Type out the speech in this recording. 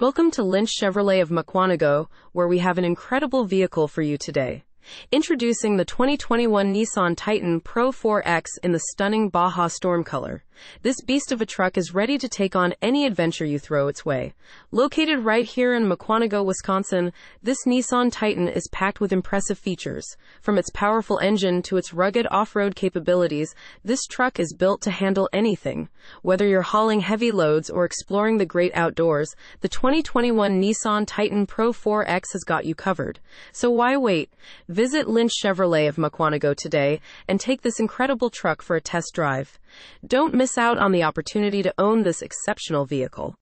Welcome to Lynch Chevrolet of Mukwonago, where we have an incredible vehicle for you today. Introducing the 2021 Nissan Titan Pro 4X in the stunning Baja Storm color. This beast of a truck is ready to take on any adventure you throw its way. Located right here in Mukwonago, Wisconsin, this Nissan Titan is packed with impressive features. From its powerful engine to its rugged off-road capabilities, this truck is built to handle anything. Whether you're hauling heavy loads or exploring the great outdoors, the 2021 Nissan Titan Pro 4X has got you covered. So why wait? Visit Lynch Chevrolet of Mukwonago today and take this incredible truck for a test drive. Don't miss out on the opportunity to own this exceptional vehicle.